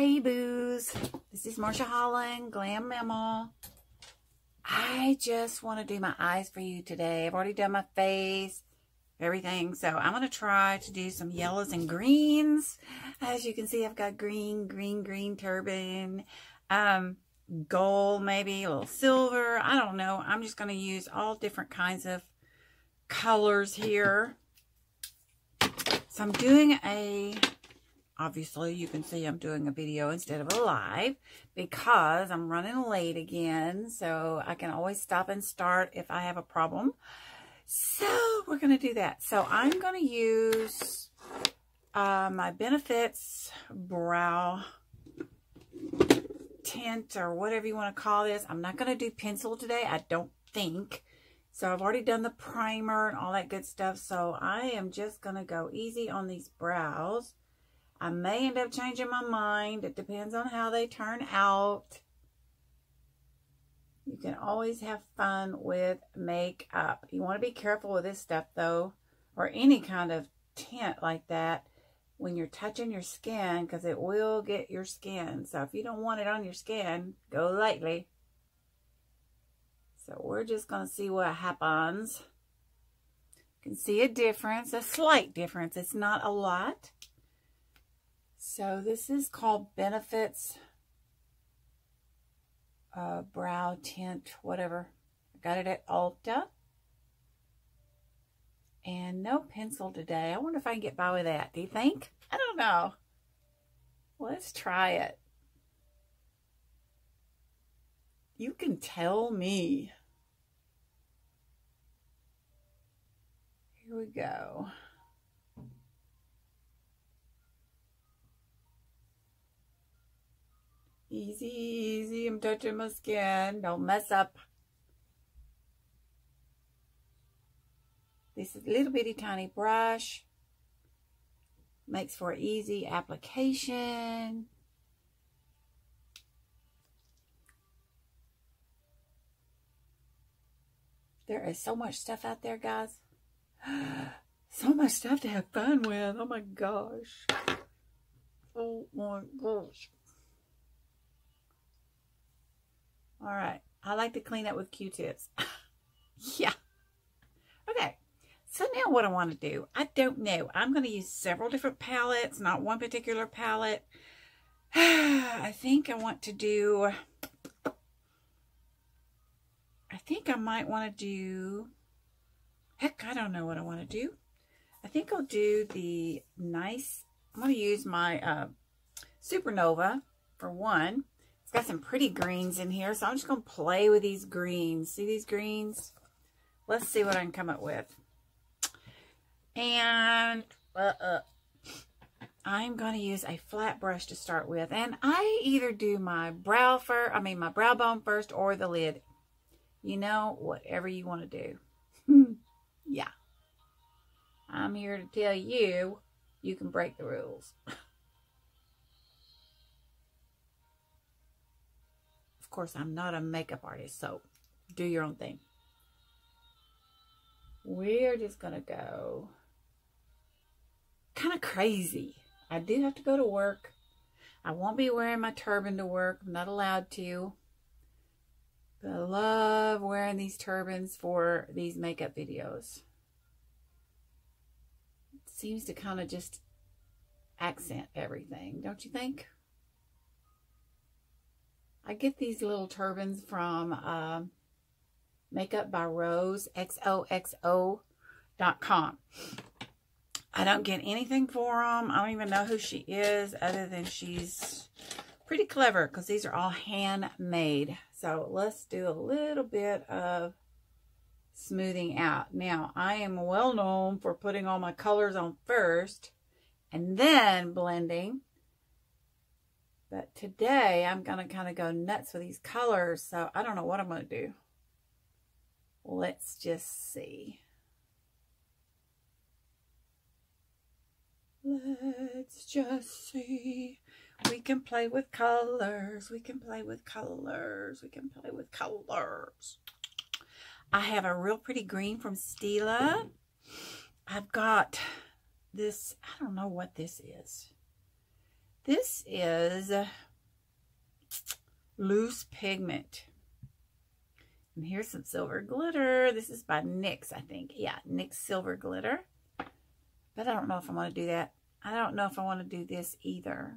Hey boos, this is Marsha Holland, Glam Mama. I just want to do my eyes for you today. I've already done my face, everything. So I'm going to try to do some yellows and greens. As you can see, I've got green, green, green turban, um, gold maybe, a little silver. I don't know. I'm just going to use all different kinds of colors here. So I'm doing a obviously you can see I'm doing a video instead of a live because I'm running late again. So I can always stop and start if I have a problem. So we're going to do that. So I'm going to use uh, my Benefits Brow tint or whatever you want to call this. I'm not going to do pencil today. I don't think. So I've already done the primer and all that good stuff. So I am just going to go easy on these brows. I may end up changing my mind. It depends on how they turn out. You can always have fun with makeup. You want to be careful with this stuff, though, or any kind of tint like that when you're touching your skin because it will get your skin. So if you don't want it on your skin, go lightly. So we're just going to see what happens. You can see a difference, a slight difference. It's not a lot. So this is called Benefits uh, Brow Tint, whatever. I got it at Ulta. And no pencil today. I wonder if I can get by with that. Do you think? I don't know. Let's try it. You can tell me. Here we go. Easy, easy. I'm touching my skin. Don't mess up. This little bitty tiny brush. Makes for easy application. There is so much stuff out there, guys. so much stuff to have fun with. Oh my gosh. Oh my gosh. All right. I like to clean up with Q-tips. yeah. Okay. So now what I want to do, I don't know. I'm going to use several different palettes, not one particular palette. I think I want to do, I think I might want to do, heck, I don't know what I want to do. I think I'll do the nice, I'm going to use my uh, Supernova for one. It's got some pretty greens in here, so I'm just going to play with these greens. See these greens? Let's see what I can come up with. And uh, uh, I'm going to use a flat brush to start with. And I either do my brow fur, I mean my brow bone first or the lid. You know, whatever you want to do. yeah. I'm here to tell you, you can break the rules. Of course, I'm not a makeup artist, so do your own thing. We're just going to go kind of crazy. I do have to go to work. I won't be wearing my turban to work. I'm not allowed to. But I love wearing these turbans for these makeup videos. It seems to kind of just accent everything, don't you think? I get these little turbans from uh, Makeup by Rose, XOXO.com. I don't get anything for them. I don't even know who she is other than she's pretty clever because these are all handmade. So let's do a little bit of smoothing out. Now, I am well known for putting all my colors on first and then blending. But today, I'm going to kind of go nuts with these colors, so I don't know what I'm going to do. Let's just see. Let's just see. We can play with colors. We can play with colors. We can play with colors. I have a real pretty green from Stila. I've got this, I don't know what this is. This is Loose Pigment. And here's some silver glitter. This is by NYX, I think. Yeah, NYX Silver Glitter. But I don't know if I want to do that. I don't know if I want to do this either.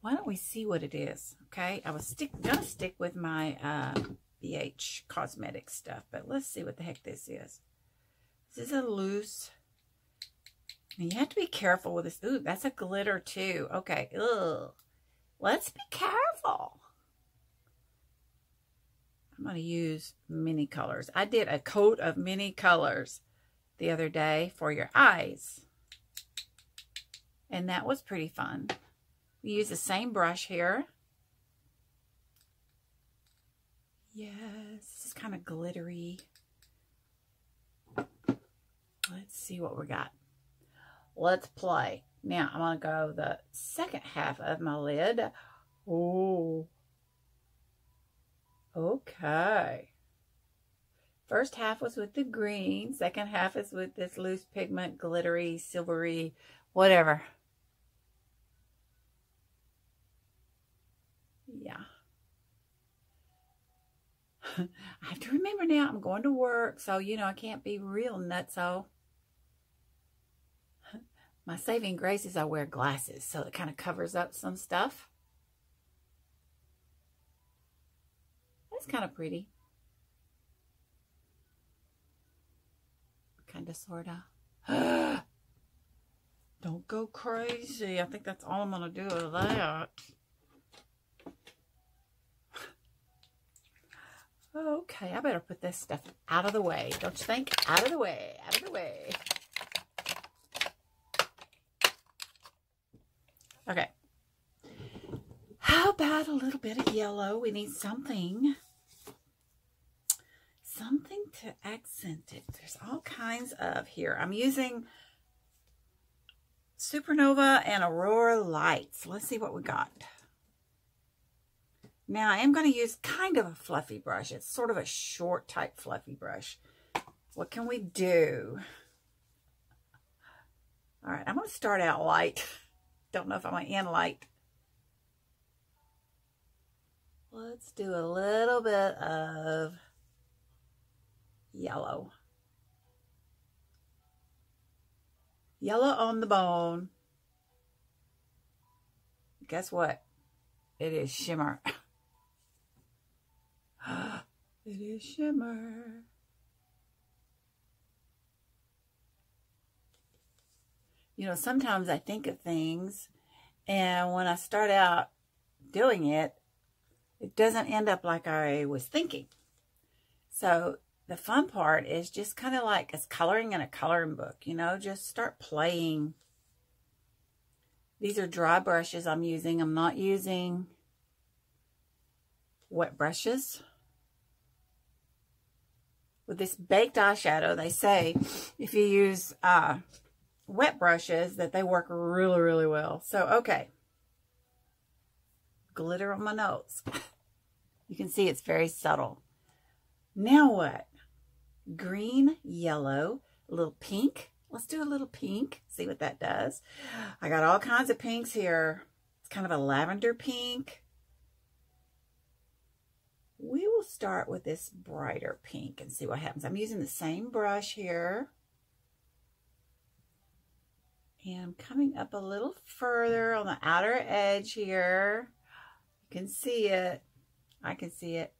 Why don't we see what it is? Okay, I was stick gonna stick with my uh, BH cosmetic stuff, but let's see what the heck this is. This is a loose. And you have to be careful with this. Ooh, that's a glitter too. Okay, ugh. Let's be careful. I'm going to use many colors. I did a coat of many colors the other day for your eyes. And that was pretty fun. We use the same brush here. Yes, this is kind of glittery. Let's see what we got. Let's play. Now, I'm going to go the second half of my lid. Oh. Okay. First half was with the green. Second half is with this loose pigment, glittery, silvery, whatever. Yeah. I have to remember now I'm going to work, so, you know, I can't be real nutso. My saving grace is I wear glasses, so it kind of covers up some stuff. That's kind of pretty. Kind of, sort of. Don't go crazy. I think that's all I'm going to do with that. Okay, I better put this stuff out of the way. Don't you think? Out of the way. Out of the way. Okay. How about a little bit of yellow? We need something. Something to accent it. There's all kinds of here. I'm using Supernova and Aurora Lights. Let's see what we got. Now, I am going to use kind of a fluffy brush. It's sort of a short type fluffy brush. What can we do? All right, I'm going to start out light. Don't know if I want light. Let's do a little bit of yellow. Yellow on the bone. Guess what? It is shimmer. it is shimmer. You know, sometimes I think of things and when I start out doing it, it doesn't end up like I was thinking. So the fun part is just kind of like it's coloring in a coloring book, you know, just start playing. These are dry brushes I'm using. I'm not using wet brushes. With this baked eyeshadow, they say if you use uh, wet brushes that they work really, really well. So, okay. Glitter on my nose. you can see it's very subtle. Now what? Green, yellow, a little pink. Let's do a little pink. See what that does. I got all kinds of pinks here. It's kind of a lavender pink. We will start with this brighter pink and see what happens. I'm using the same brush here. And I'm coming up a little further on the outer edge here. You can see it. I can see it.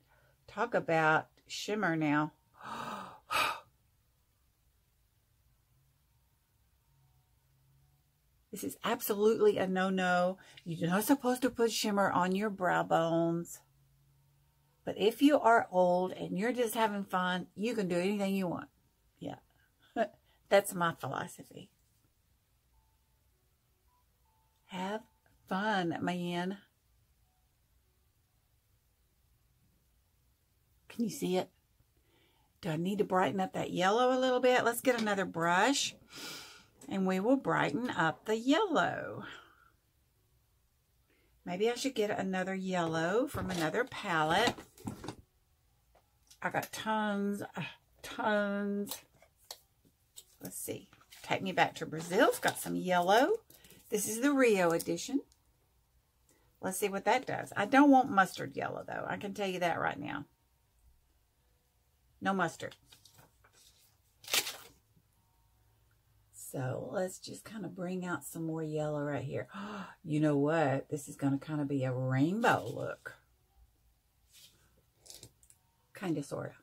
Talk about shimmer now. This is absolutely a no-no. You're not supposed to put shimmer on your brow bones. But if you are old and you're just having fun, you can do anything you want. Yeah. That's my philosophy. Have fun, man. Can you see it? Do I need to brighten up that yellow a little bit? Let's get another brush and we will brighten up the yellow. Maybe I should get another yellow from another palette. I got tons, uh, tons. Let's see. Take Me Back to Brazil. It's got some yellow. This is the Rio edition. Let's see what that does. I don't want mustard yellow, though. I can tell you that right now. No mustard. So let's just kind of bring out some more yellow right here. You know what? This is going to kind of be a rainbow look. Kind of, sort of.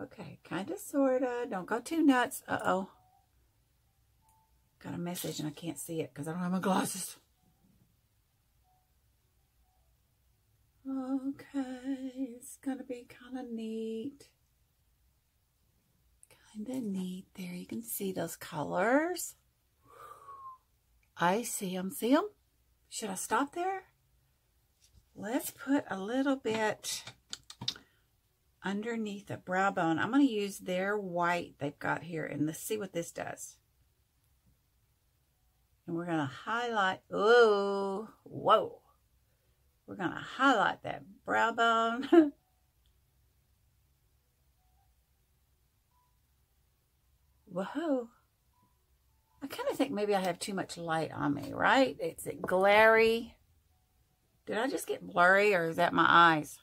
Okay, kind of, sort of. Don't go too nuts. Uh-oh. Got a message and I can't see it because I don't have my glasses. Okay, it's going to be kind of neat. Kind of neat there. You can see those colors. I see them. See them? Should I stop there? Let's put a little bit underneath the brow bone. I'm going to use their white they've got here and let's see what this does. We're going to highlight, oh, whoa. We're going to highlight that brow bone. Whoa. I kind of think maybe I have too much light on me, right? It's glary. Did I just get blurry or is that my eyes?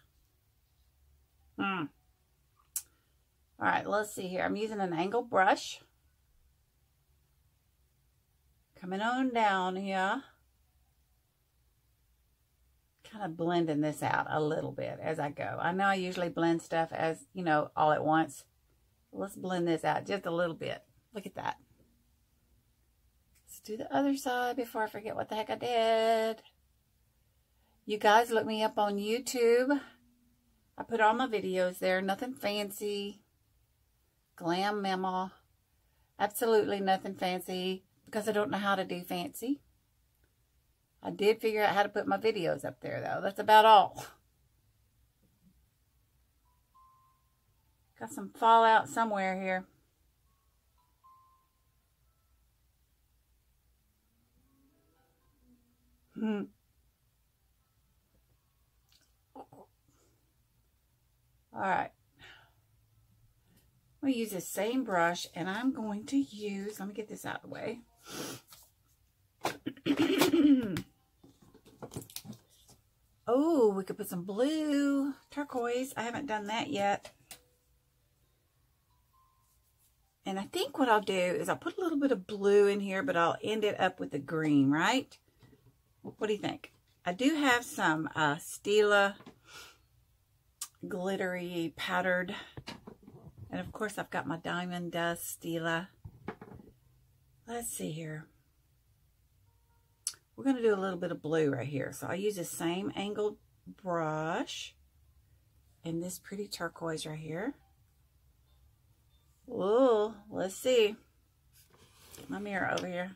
Hmm. All right, let's see here. I'm using an angle brush. Coming on down here. Kind of blending this out a little bit as I go. I know I usually blend stuff as, you know, all at once. Let's blend this out just a little bit. Look at that. Let's do the other side before I forget what the heck I did. You guys look me up on YouTube. I put all my videos there. Nothing fancy. Glam Mama. Absolutely nothing fancy because I don't know how to do fancy. I did figure out how to put my videos up there, though. That's about all. Got some fallout somewhere here. Hmm. All right. I'm going to use the same brush and I'm going to use, let me get this out of the way. oh, we could put some blue turquoise. I haven't done that yet. And I think what I'll do is I'll put a little bit of blue in here, but I'll end it up with the green, right? What do you think? I do have some uh, Stila glittery powdered. And of course, I've got my Diamond Dust Stila. Let's see here. We're going to do a little bit of blue right here. So I use the same angled brush and this pretty turquoise right here. Oh, let's see. Get my mirror over here.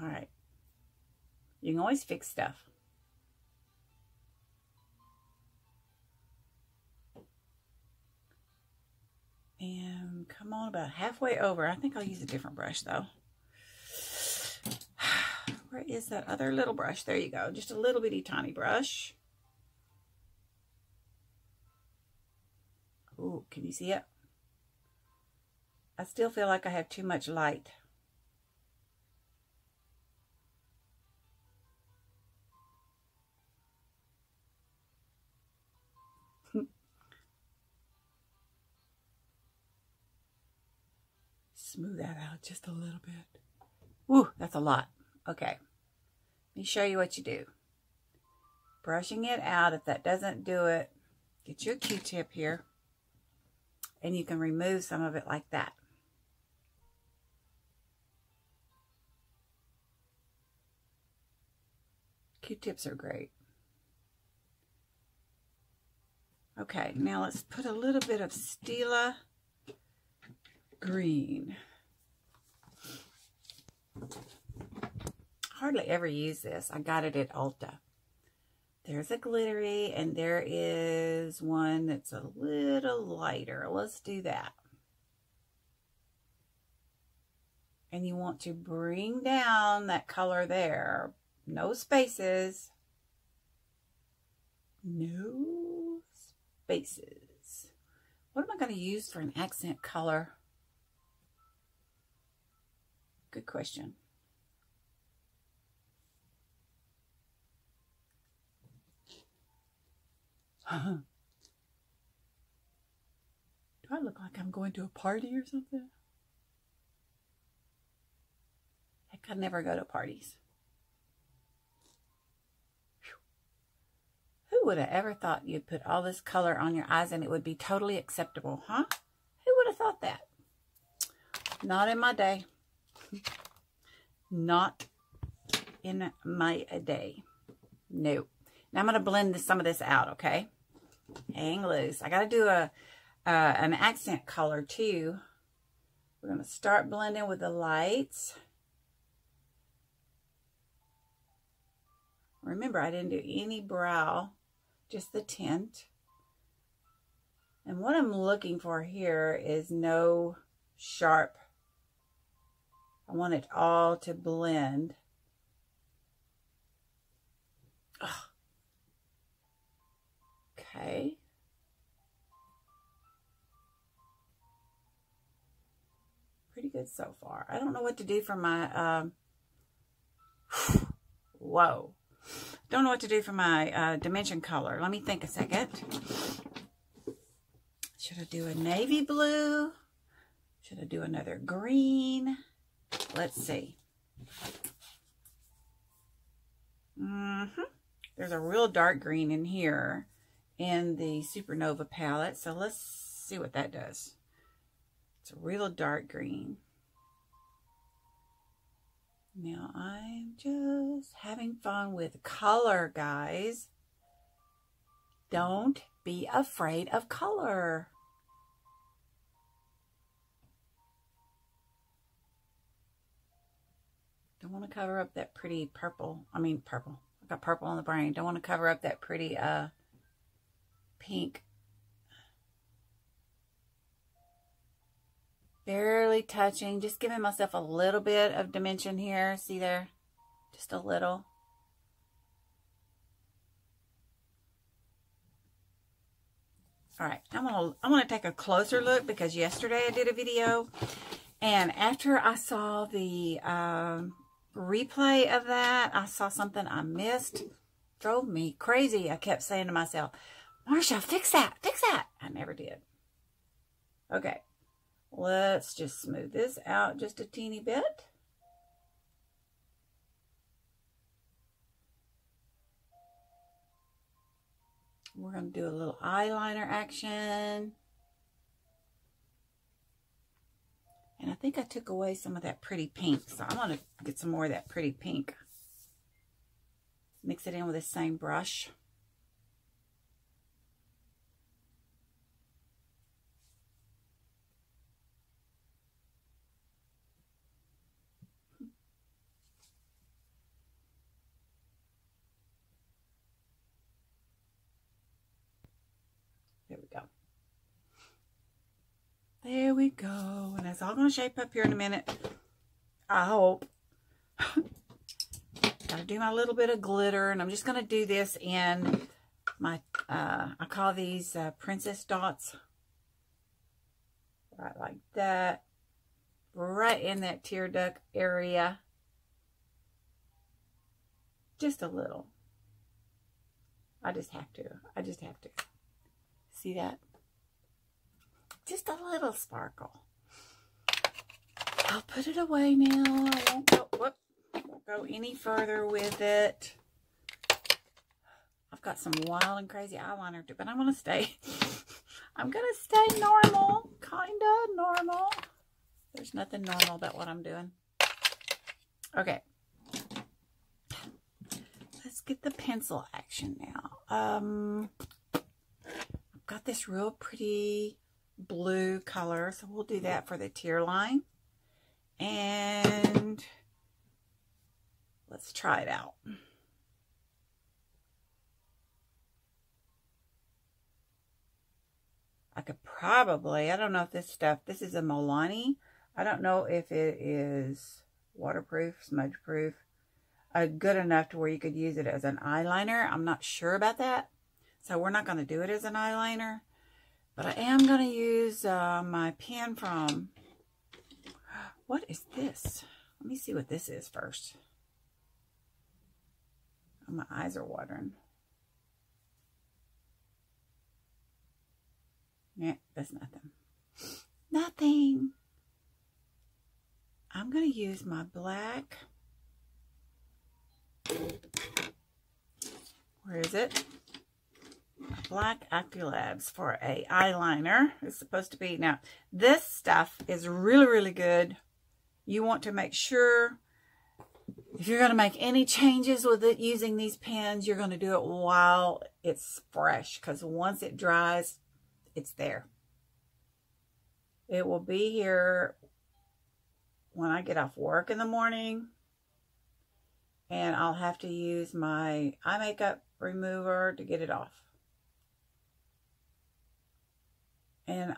All right. You can always fix stuff. And come on about halfway over. I think I'll use a different brush though. Where is that other little brush? There you go. Just a little bitty tiny brush. Ooh, can you see it? I still feel like I have too much light. Smooth that out just a little bit. Ooh, that's a lot. Okay. Let me show you what you do. Brushing it out. If that doesn't do it, get your Q-tip here and you can remove some of it like that. Q-tips are great. Okay, now let's put a little bit of Stila green. Hardly ever use this. I got it at Ulta. There's a glittery and there is one that's a little lighter. Let's do that. And you want to bring down that color there. No spaces. No spaces. What am I going to use for an accent color? Good question. Do I look like I'm going to a party or something? Heck, I never go to parties. Who would have ever thought you'd put all this color on your eyes and it would be totally acceptable, huh? Who would have thought that? Not in my day. Not in my day. No. Now I'm going to blend this, some of this out, okay? Hang loose. I got to do a uh, an accent color too. We're going to start blending with the lights. Remember, I didn't do any brow, just the tint. And what I'm looking for here is no sharp. I want it all to blend. Okay. Pretty good so far. I don't know what to do for my, um, whoa. Don't know what to do for my uh, dimension color. Let me think a second. Should I do a navy blue? Should I do another green? Let's see. Mm -hmm. There's a real dark green in here in the Supernova palette. So let's see what that does. It's a real dark green. Now I'm just having fun with color, guys. Don't be afraid of color. Want to cover up that pretty purple. I mean purple. I got purple on the brain. Don't want to cover up that pretty uh pink. Barely touching, just giving myself a little bit of dimension here. See there? Just a little. All right, I'm gonna I'm gonna take a closer look because yesterday I did a video, and after I saw the um, replay of that, I saw something I missed. Drove me crazy. I kept saying to myself, Marsha, fix that, fix that. I never did. Okay, let's just smooth this out just a teeny bit. We're going to do a little eyeliner action. And I think I took away some of that pretty pink. So I'm to get some more of that pretty pink. Mix it in with the same brush. There we go. And it's all going to shape up here in a minute. I hope. Gotta do my little bit of glitter. And I'm just going to do this in my, uh, I call these uh, princess dots. Right like that. Right in that tear duct area. Just a little. I just have to. I just have to. See that? Just a little sparkle. I'll put it away now. I won't go, whoop, won't go any further with it. I've got some wild and crazy eyeliner, but I'm going to stay. I'm going to stay normal, kind of normal. There's nothing normal about what I'm doing. Okay. Let's get the pencil action now. Um, I've got this real pretty blue color. So we'll do that for the tear line. And let's try it out. I could probably, I don't know if this stuff, this is a Milani. I don't know if it is waterproof, smudge proof, uh, good enough to where you could use it as an eyeliner. I'm not sure about that. So we're not going to do it as an eyeliner. But I am going to use uh, my pen from, what is this? Let me see what this is first. Oh, my eyes are watering. Yeah, that's nothing. Nothing. I'm going to use my black. Where is it? Black Aculabs for a eyeliner. It's supposed to be. Now, this stuff is really, really good. You want to make sure if you're going to make any changes with it using these pens, you're going to do it while it's fresh because once it dries, it's there. It will be here when I get off work in the morning and I'll have to use my eye makeup remover to get it off. And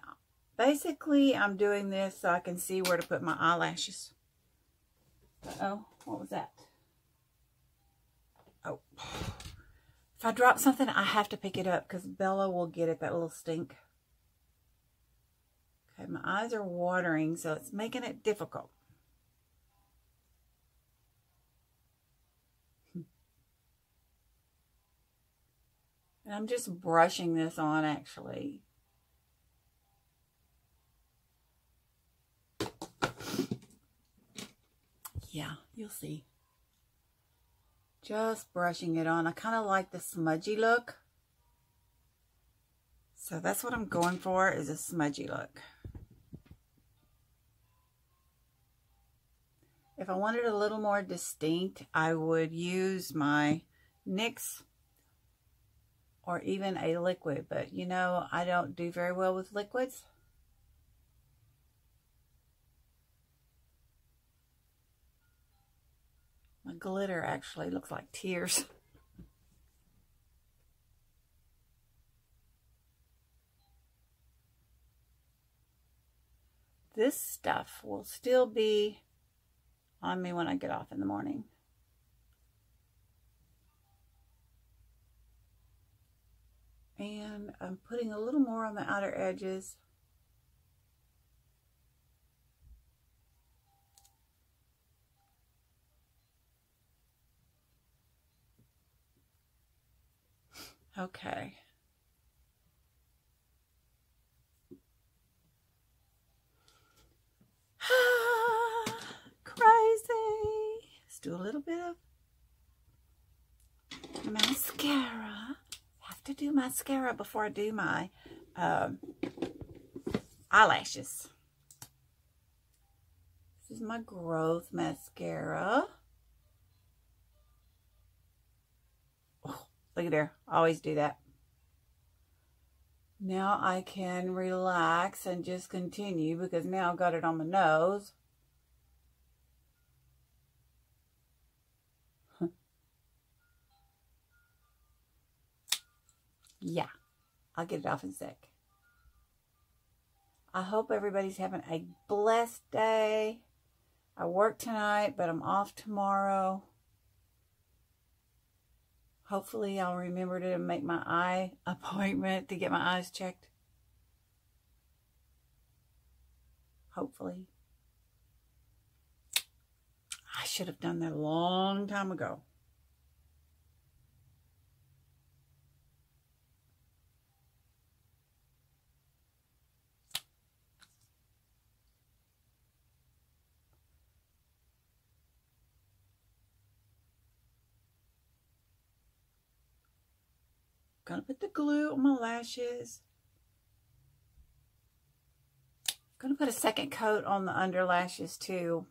basically, I'm doing this so I can see where to put my eyelashes. Uh-oh, what was that? Oh. If I drop something, I have to pick it up because Bella will get it, that little stink. Okay, my eyes are watering, so it's making it difficult. Hmm. And I'm just brushing this on actually. Yeah, you'll see. Just brushing it on. I kind of like the smudgy look. So that's what I'm going for is a smudgy look. If I wanted a little more distinct, I would use my NYX or even a liquid. But, you know, I don't do very well with liquids. Glitter actually looks like tears. This stuff will still be on me when I get off in the morning. And I'm putting a little more on the outer edges. Okay. Crazy. Let's do a little bit of mascara Have to do mascara before I do my um, eyelashes. This is my Growth Mascara. Look at there. Always do that. Now I can relax and just continue because now I've got it on my nose. yeah, I'll get it off in a sec. I hope everybody's having a blessed day. I work tonight, but I'm off tomorrow. Hopefully, I'll remember to make my eye appointment to get my eyes checked. Hopefully. I should have done that a long time ago. Gonna put the glue on my lashes. Gonna put a second coat on the under lashes too.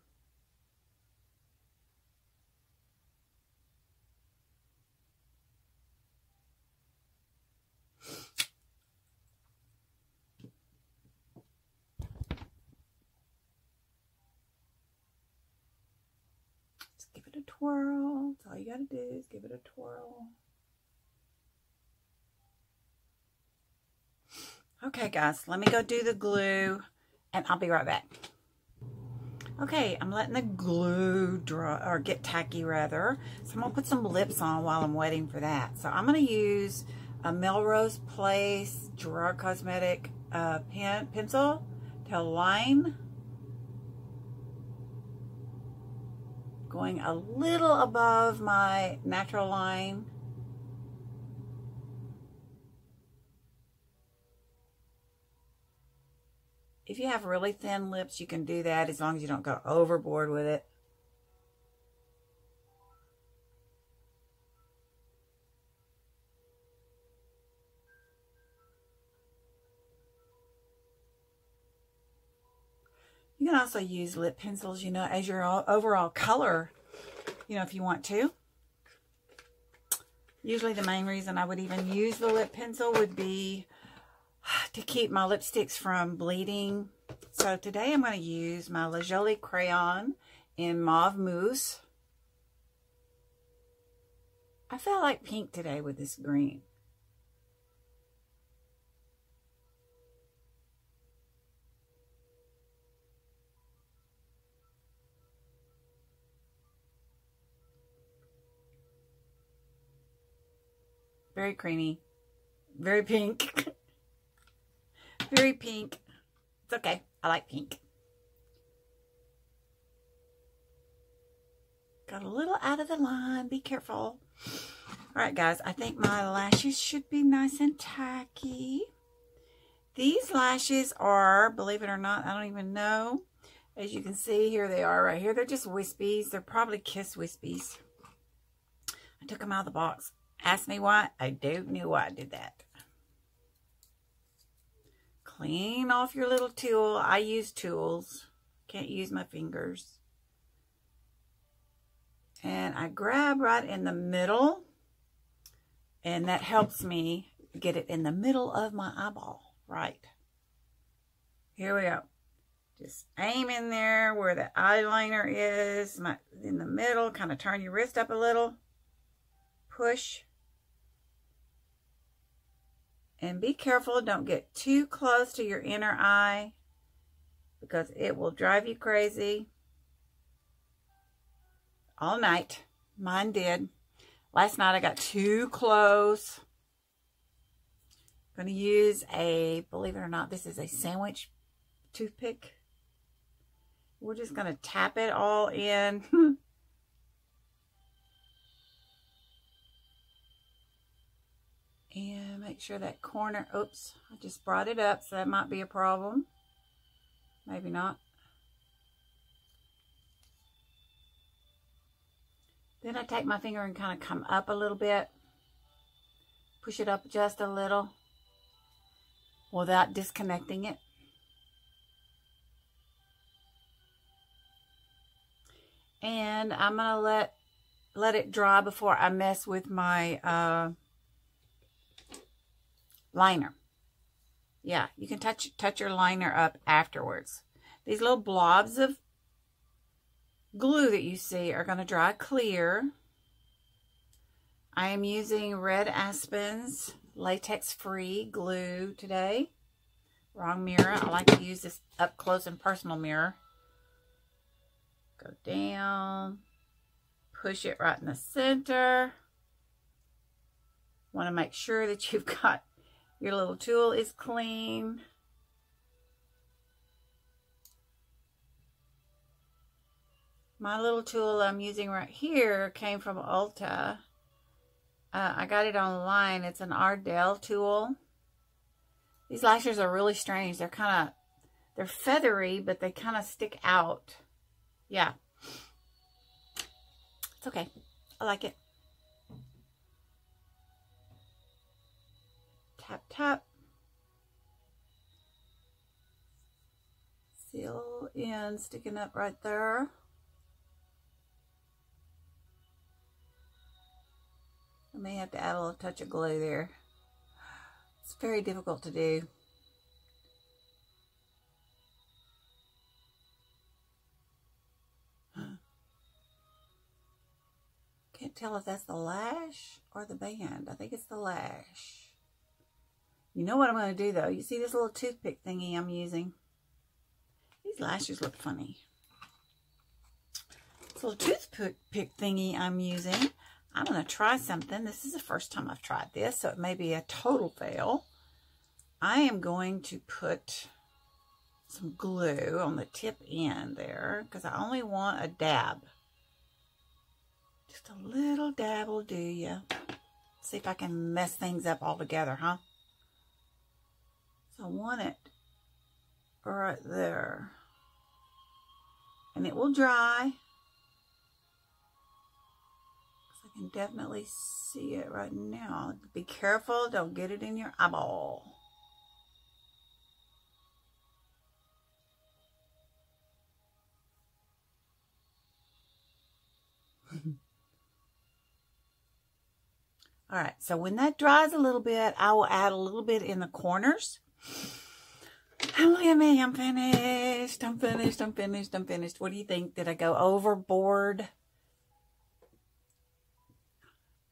Give it a twirl. That's all you gotta do is give it a twirl. Okay, guys, let me go do the glue, and I'll be right back. Okay, I'm letting the glue dry, or get tacky rather. So I'm to put some lips on while I'm waiting for that. So I'm going to use a Melrose Place Gerard Cosmetic uh, pen, pencil to line going a little above my natural line. If you have really thin lips, you can do that as long as you don't go overboard with it. You can also use lip pencils, you know, as your overall color, you know, if you want to. Usually the main reason I would even use the lip pencil would be to keep my lipsticks from bleeding. So today I'm going to use my La Jolie crayon in Mauve Mousse. I felt like pink today with this green. Very creamy. Very pink. Very pink. It's okay. I like pink. Got a little out of the line. Be careful. All right, guys. I think my lashes should be nice and tacky. These lashes are, believe it or not, I don't even know. As you can see, here they are right here. They're just wispies. They're probably Kiss Wispies. I took them out of the box. Ask me why. I don't know why I did that. Clean off your little tool. I use tools. Can't use my fingers. And I grab right in the middle. And that helps me get it in the middle of my eyeball. Right. Here we go. Just aim in there where the eyeliner is. My, in the middle. Kind of turn your wrist up a little. Push. And be careful, don't get too close to your inner eye because it will drive you crazy all night. Mine did. Last night I got too close. I'm going to use a, believe it or not, this is a sandwich toothpick. We're just going to tap it all in. And make sure that corner, oops, I just brought it up, so that might be a problem. Maybe not. Then I take my finger and kind of come up a little bit. Push it up just a little without disconnecting it. And I'm going to let let it dry before I mess with my uh, liner. Yeah, you can touch touch your liner up afterwards. These little blobs of glue that you see are going to dry clear. I am using Red Aspen's latex-free glue today. Wrong mirror. I like to use this up close and personal mirror. Go down. Push it right in the center. Want to make sure that you've got your little tool is clean. My little tool I'm using right here came from Ulta. Uh, I got it online. It's an Ardell tool. These lashes are really strange. They're kind of, they're feathery, but they kind of stick out. Yeah. It's okay. I like it. Tap, tap. Seal in, sticking up right there. I may have to add a little touch of glue there. It's very difficult to do. Can't tell if that's the lash or the band. I think it's the lash. You know what I'm going to do, though? You see this little toothpick thingy I'm using? These lashes look funny. This little toothpick thingy I'm using. I'm going to try something. This is the first time I've tried this, so it may be a total fail. I am going to put some glue on the tip end there because I only want a dab. Just a little dab will do you. See if I can mess things up altogether, huh? So I want it right there. And it will dry. I can definitely see it right now. Be careful, don't get it in your eyeball. All right, so when that dries a little bit, I will add a little bit in the corners. And look at me, I'm finished, I'm finished, I'm finished, I'm finished. What do you think? Did I go overboard?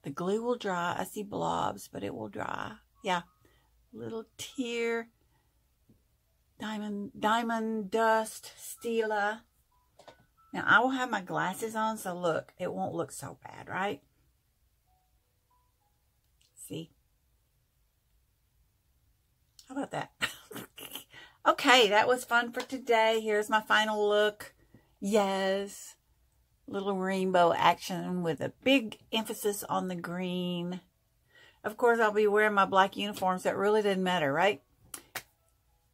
The glue will dry. I see blobs, but it will dry. Yeah, little tear, diamond, diamond dust, Stila. Now, I will have my glasses on, so look, it won't look so bad, right? See? How about that? okay, that was fun for today. Here's my final look. Yes. Little rainbow action with a big emphasis on the green. Of course, I'll be wearing my black uniforms. That really didn't matter, right?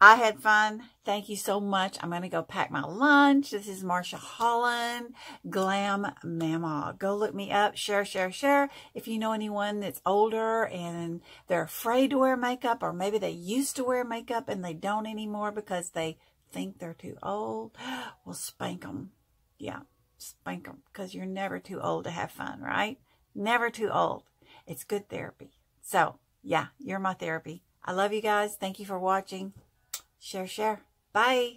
I had fun. Thank you so much. I'm going to go pack my lunch. This is Marsha Holland, Glam Mamaw. Go look me up. Share, share, share. If you know anyone that's older and they're afraid to wear makeup or maybe they used to wear makeup and they don't anymore because they think they're too old, well, spank them. Yeah, spank them because you're never too old to have fun, right? Never too old. It's good therapy. So, yeah, you're my therapy. I love you guys. Thank you for watching. Share, share. Bye.